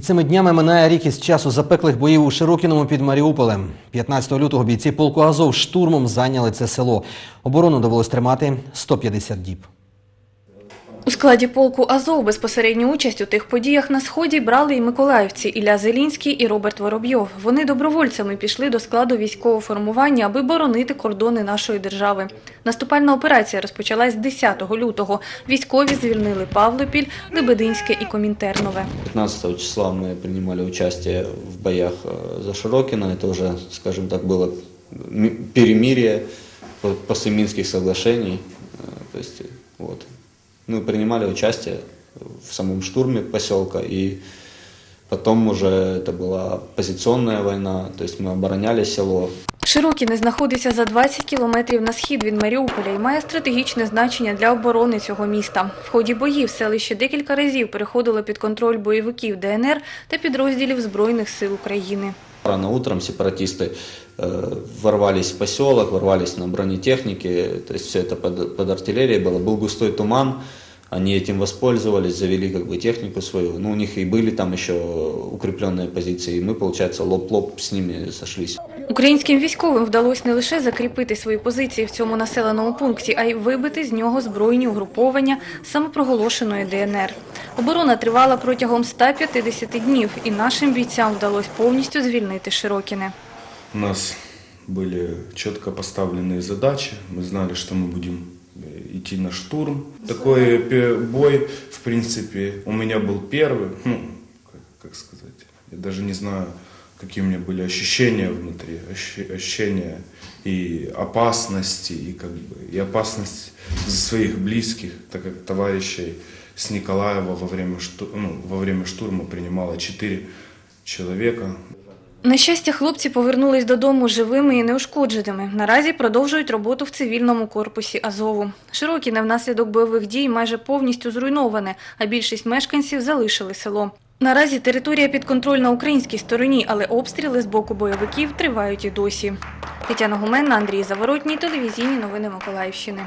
цими днями минає рік із часу запеклих боїв у Широкіному під Маріуполем. 15 лютого бійці полку Азов штурмом зайняли це село. Оборону довелось тримати 150 діб У складі полку Азов безпосередню участь у тих подіях на сході брали і миколаївці Ілля Зелінський і Роберт Воробйов. Вони добровольцями пішли до складу військового формування, аби боронити кордони нашої держави. Наступальна операція розпочалась 10 лютого. Військові звільнили Павлопіль, Лебединське і Комінтернове. 15 числа мы принимали участие в боях э, за Широкино. Это уже, скажем так, было ми- перемирие по- после Минских соглашений. Э, То есть, э, вот. Мы принимали участие в самом штурме поселка, и потом уже это была позиционная война, то есть мы обороняли село, Широкіне знаходиться за 20 кілометрів на схід від Маріуполя і має стратегічне значення для оборони цього міста. В ході боїв селище декілька разів переходило під контроль бойовиків ДНР та підрозділів Збройних сил України. Рано утром сепаратисты э, ворвались в поселок, ворвались на бронетехнике, то есть все это под, под артиллерией было. Был густой туман, они этим воспользовались, завели как бы технику свою. Ну, у них и были там еще укрепленные позиции, и мы, получается, лоб-лоб с ними сошлись. Українським військовим вдалося не лише закріпити свої позиції в цьому населеному пункті, а й вибити з нього збройні угруповання самопроголошеної ДНР. Оборона тривала протягом 150 днів, і нашим бійцям вдалося повністю звільнити Широкіне. У нас были четко поставленные задачи. Мы знали, что мы будем э, идти на штурм. Такой пе- бой, в принципе, у меня был первый. Ну, как, как сказать, я даже не знаю, какие у меня были ощущения внутри, ощи- ощущения и опасности, и как бы и опасность за своих близких, так как товарищей с Николаева во время, шту- ну, во время штурма принимало четыре человека. На щастя, хлопці повернулись додому живими і неушкодженими. Наразі продовжують роботу в цивільному корпусі Азову. Широкіне внаслідок бойових дій майже повністю зруйноване, а більшість мешканців залишили село. Наразі територія підконтрольна українській стороні, але обстріли з боку бойовиків тривають і досі. Тетяна Гуменна, Андрій Заворотній, телевізійні новини Миколаївщини.